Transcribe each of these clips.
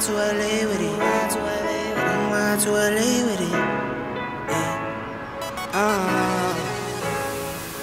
to LA with it. To LA, to LA with it. Yeah. Uh,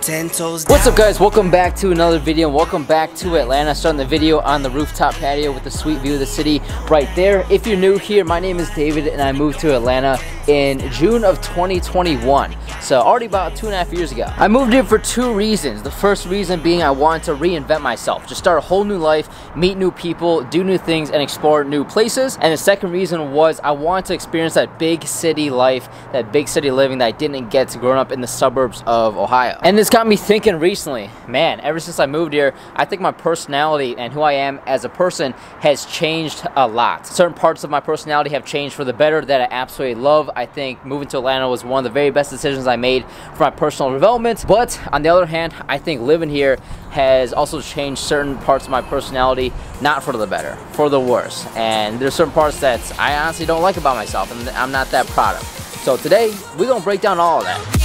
ten toes down. What's up guys, welcome back to another video and welcome back to Atlanta. Starting the video on the rooftop patio with the sweet view of the city right there. If you're new here, my name is David and I moved to Atlanta in June of 2021. So already about two and a half years ago. I moved here for two reasons. The first reason being I wanted to reinvent myself, just start a whole new life, meet new people, do new things, and explore new places. And the second reason was I wanted to experience that big city life, that big city living that I didn't get to growing up in the suburbs of Ohio. And this got me thinking recently, man, ever since I moved here, I think my personality and who I am as a person has changed a lot. Certain parts of my personality have changed for the better that I absolutely love. I think moving to Atlanta was one of the very best decisions I made for my personal development. But on the other hand, I think living here has also changed certain parts of my personality, not for the better, for the worse. And there's certain parts that I honestly don't like about myself and I'm not that proud of. So today, we're gonna break down all of that.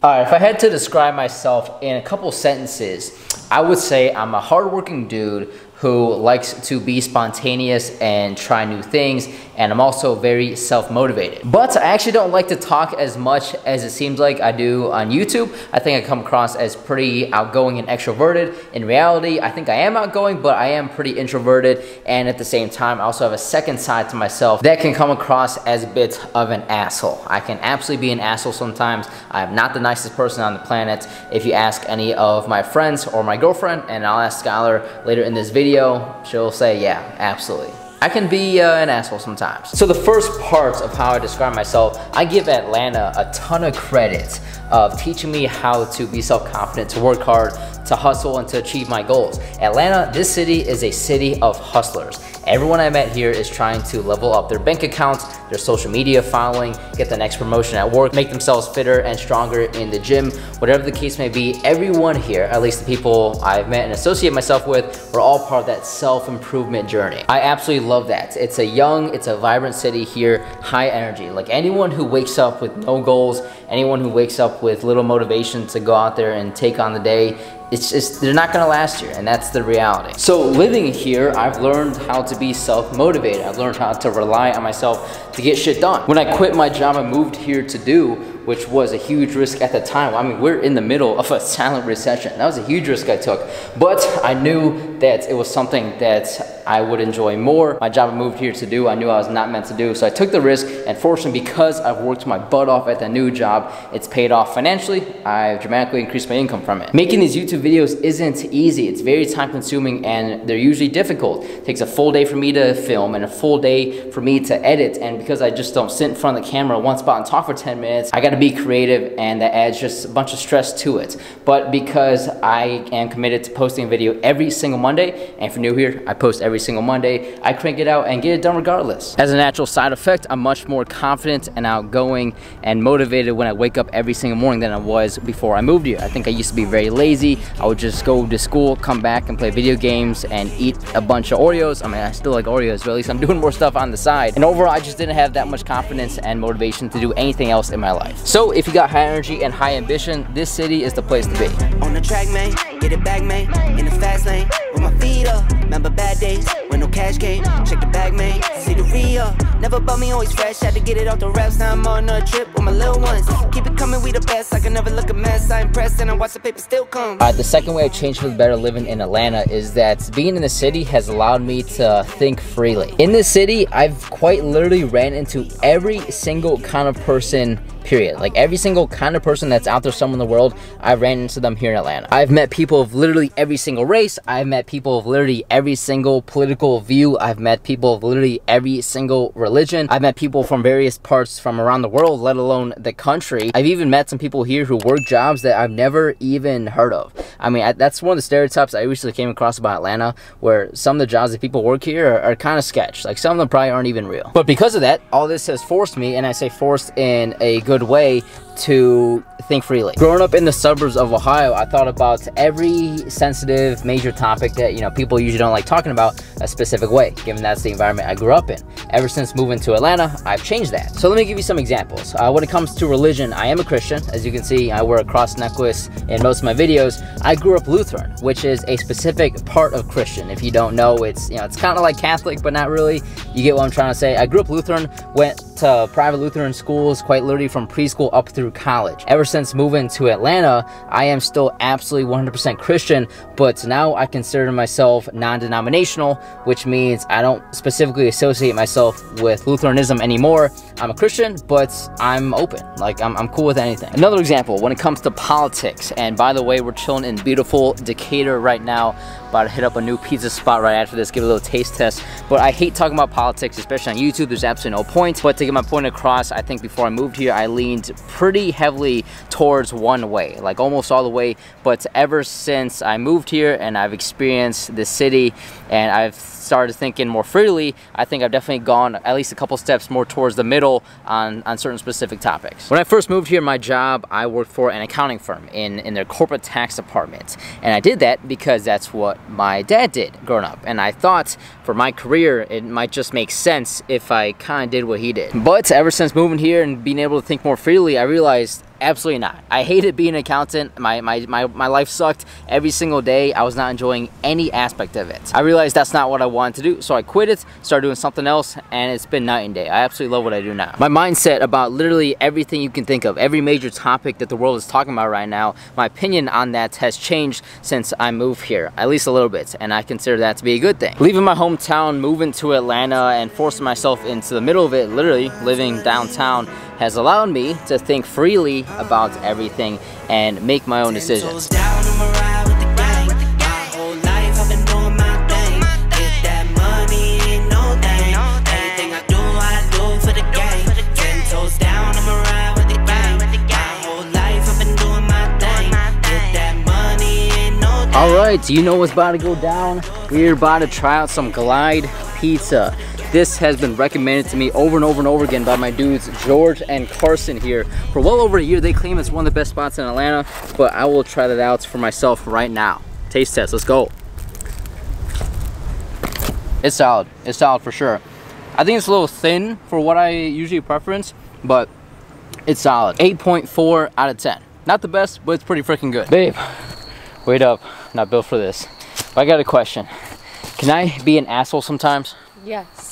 Alright, if I had to describe myself in a couple sentences, I would say I'm a hardworking dude who likes to be spontaneous and try new things and I'm also very self-motivated. But I actually don't like to talk as much as it seems like I do on YouTube. I think I come across as pretty outgoing and extroverted. In reality, I think I am outgoing, but I am pretty introverted and at the same time, I also have a second side to myself that can come across as a bit of an asshole. I can absolutely be an asshole sometimes. I'm not the nicest person on the planet. If you ask any of my friends or my girlfriend, and I'll ask Skylar later in this video, she'll say, yeah, absolutely. I can be uh, an asshole sometimes. So the first part of how I describe myself, I give Atlanta a ton of credit of teaching me how to be self-confident, to work hard, to hustle, and to achieve my goals. Atlanta, this city is a city of hustlers. Everyone I met here is trying to level up their bank accounts, their social media following, get the next promotion at work, make themselves fitter and stronger in the gym, whatever the case may be. Everyone here, at least the people I've met and associate myself with, we're all part of that self-improvement journey. I absolutely love that. It's a young, it's a vibrant city here, high energy. Like anyone who wakes up with no goals, anyone who wakes up with little motivation to go out there and take on the day, it's just they're not gonna last here and that's the reality. So living here i've learned how to be self-motivated. I've learned how to rely on myself to get shit done. When i quit my job i moved here to do which was a huge risk at the time. I mean we're in the middle of a silent recession. That was a huge risk i took. But i knew that it was something that i would enjoy more my job i moved here to do i knew i was not meant to do so i took the risk and fortunately because i've worked my butt off at the new job it's paid off financially i've dramatically increased my income from it making these youtube videos isn't easy. It's very time consuming and they're usually difficult. It takes a full day for me to film and a full day for me to edit. And because I just don't sit in front of the camera one spot and talk for 10 minutes, I gotta be creative and that adds just a bunch of stress to it. But because I am committed to posting a video every single Monday, and if you're new here, I post every single Monday, I crank it out and get it done regardless. As a natural side effect, I'm much more confident and outgoing and motivated when I wake up every single morning than I was before I moved here. I think I used to be very lazy. I would just go to school, come back and play video games and eat a bunch of Oreos. I mean, I still like Oreos, but at least I'm doing more stuff on the side. And overall, I just didn't have that much confidence and motivation to do anything else in my life. So if you got high energy and high ambition, this city is the place to be. On the track, man, get it back, man. In the fast lane, with my feet up. Remember bad days when no cash came. Check the bag, man. See the re Never bought me, always fresh. Had to get it off the reps. Now I'm on a trip with my little ones. Keep it coming, we the best. I can never look a mess. I impressed and I watch the paper still come. Alright, the second way I changed for the better living in Atlanta is that being in the city has allowed me to think freely. In this city, I've quite literally ran into every single kind of person period. Like every single kind of person that's out there somewhere in the world, I ran into them here in Atlanta. I've met people of literally every single race. I've met people of literally every single political view. I've met people of literally every single religion. I've met people from various parts from around the world, let alone the country. I've even met some people here who work jobs that I've never even heard of. I mean, I, that's one of the stereotypes I recently came across about Atlanta, where some of the jobs that people work here are, are kind of sketch. Like some of them probably aren't even real. But because of that, all this has forced me, and I say forced in a good way, to think freely. Growing up in the suburbs of Ohio, I thought about every sensitive major topic that, you know, people usually don't like talking about, a specific way, given that's the environment I grew up in. Ever since moving to Atlanta, I've changed that. So let me give you some examples. Uh, when it comes to religion, I am a Christian. As you can see, I wear a cross necklace in most of my videos. I grew up Lutheran, which is a specific part of Christian. If you don't know, it's you know it's kind of like Catholic, but not really. You get what I'm trying to say. I grew up Lutheran, went to private Lutheran schools quite literally from preschool up through college. Ever since moving to Atlanta, I am still absolutely 100% Christian, but now I consider myself non-denominational, which means I don't specifically associate myself with Lutheranism anymore. I'm a Christian, but I'm open. Like, I'm, I'm cool with anything. Another example, when it comes to politics, and by the way, we're chilling in beautiful Decatur right now, about to hit up a new pizza spot right after this, give a little taste test. But I hate talking about politics, especially on YouTube. There's absolutely no point. But to get my point across, I think before I moved here, I leaned pretty heavily towards one way, like almost all the way. But ever since I moved here and I've experienced the city and I've started thinking more freely, I think I've definitely gone at least a couple steps more towards the middle on, on certain specific topics. When I first moved here, my job, I worked for an accounting firm in, in their corporate tax department. And I did that because that's what my dad did growing up. And I thought for my career, it might just make sense if I kind of did what he did. But ever since moving here and being able to think more freely, I realized Absolutely not. I hated being an accountant. My, my, my, my life sucked every single day. I was not enjoying any aspect of it. I realized that's not what I wanted to do, so I quit it, started doing something else, and it's been night and day. I absolutely love what I do now. My mindset about literally everything you can think of, every major topic that the world is talking about right now, my opinion on that has changed since I moved here, at least a little bit, and I consider that to be a good thing. Leaving my hometown, moving to Atlanta, and forcing myself into the middle of it, literally living downtown, has allowed me to think freely about everything and make my own decisions. Alright, so you know what's about to go down? We're about to try out some Glide Pizza. This has been recommended to me over and over and over again by my dudes George and Carson here. For well over a year, they claim it's one of the best spots in Atlanta, but I will try that out for myself right now. Taste test, let's go. It's solid, it's solid for sure. I think it's a little thin for what I usually preference, but it's solid. 8.4 out of 10. Not the best, but it's pretty freaking good. Babe, wait up, not built for this. I got a question. Can I be an asshole sometimes? Yes.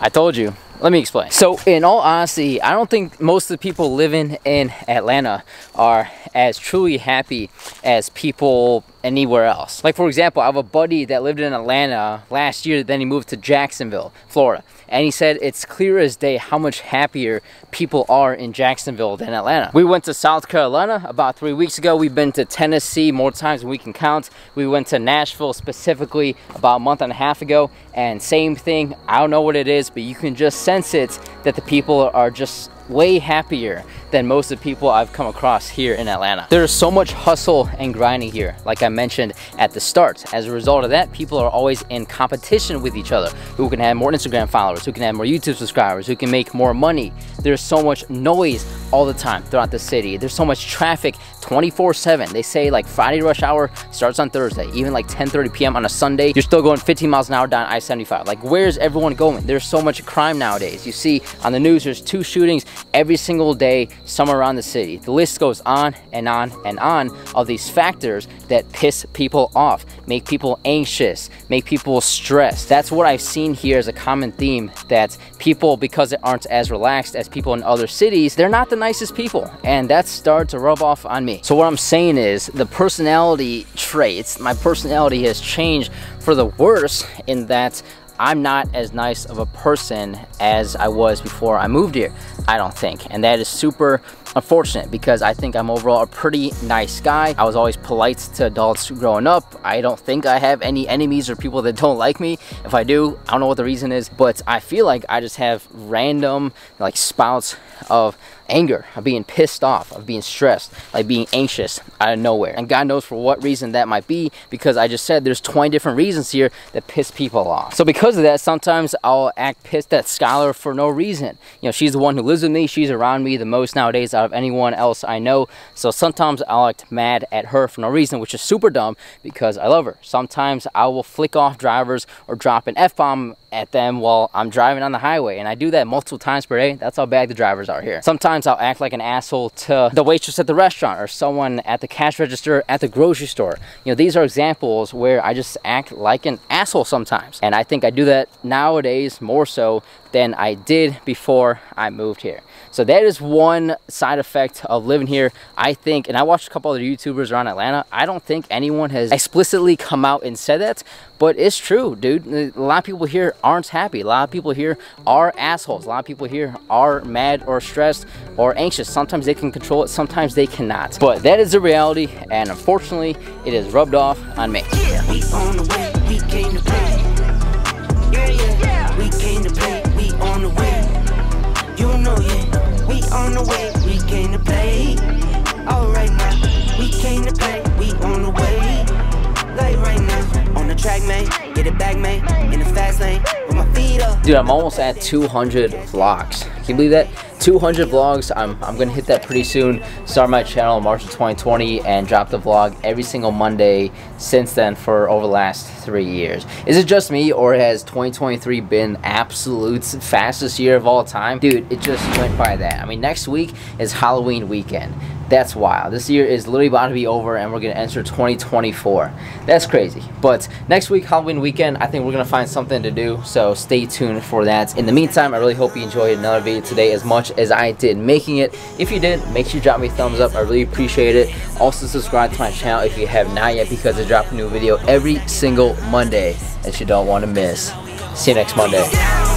I told you. Let me explain. So in all honesty, I don't think most of the people living in Atlanta are as truly happy as people anywhere else. Like for example, I have a buddy that lived in Atlanta last year, then he moved to Jacksonville, Florida. And he said it's clear as day how much happier people are in Jacksonville than Atlanta. We went to South Carolina about three weeks ago. We've been to Tennessee more times than we can count. We went to Nashville specifically about a month and a half ago. And same thing, I don't know what it is, but you can just sense it that the people are just way happier than most of the people I've come across here in Atlanta. There's so much hustle and grinding here, like I mentioned at the start. As a result of that, people are always in competition with each other. Who can have more Instagram followers, who can have more YouTube subscribers, who can make more money. There's so much noise all the time throughout the city. There's so much traffic 24 7. They say like Friday rush hour starts on Thursday, even like 10 30 p.m. on a Sunday. You're still going 15 miles an hour down I 75. Like, where's everyone going? There's so much crime nowadays. You see on the news, there's two shootings every single day somewhere around the city. The list goes on and on and on of these factors that piss people off, make people anxious, make people stressed. That's what I've seen here as a common theme that people, because they aren't as relaxed as people in other cities, they're not the nicest people. And that started to rub off on me. So what I'm saying is the personality traits, my personality has changed for the worse in that I'm not as nice of a person as I was before I moved here, I don't think. And that is super unfortunate because I think I'm overall a pretty nice guy. I was always polite to adults growing up. I don't think I have any enemies or people that don't like me. If I do, I don't know what the reason is, but I feel like I just have random like spouts of anger, of being pissed off, of being stressed, like being anxious out of nowhere. And God knows for what reason that might be because I just said there's 20 different reasons here that piss people off. So because of that, sometimes I'll act pissed at Skylar for no reason. You know, she's the one who lives with me. She's around me the most nowadays out of anyone else I know. So sometimes I'll act mad at her for no reason, which is super dumb because I love her. Sometimes I will flick off drivers or drop an F-bomb at them while I'm driving on the highway. And I do that multiple times per day. That's how bad the drivers are here. Sometimes I'll act like an asshole to the waitress at the restaurant or someone at the cash register at the grocery store. You know, these are examples where I just act like an asshole sometimes. And I think I do that nowadays more so than I did before I moved here. So that is one side effect of living here. I think, and I watched a couple other YouTubers around Atlanta, I don't think anyone has explicitly come out and said that, but it's true, dude. A lot of people here aren't happy. A lot of people here are assholes. A lot of people here are mad or stressed or anxious. Sometimes they can control it, sometimes they cannot. But that is the reality, and unfortunately, it is rubbed off on me. Yeah, on the way, we came to play. Alright now, we came to play, track, man, get it back, man, in the fast lane, with my feet up. Dude, I'm almost at 200 vlogs. Can you believe that? 200 vlogs. I'm, I'm gonna hit that pretty soon. Start my channel in March of 2020 and drop the vlog every single Monday since then for over the last three years. Is it just me or has 2023 been absolute fastest year of all time? Dude, it just went by that. I mean, next week is Halloween weekend. That's wild. This year is literally about to be over and we're going to enter 2024. That's crazy. But next week, Halloween weekend, I think we're going to find something to do. So stay tuned for that. In the meantime, I really hope you enjoyed another video today as much as I did making it. If you did, make sure you drop me a thumbs up. I really appreciate it. Also subscribe to my channel if you have not yet because I drop a new video every single Monday that you don't want to miss. See you next Monday.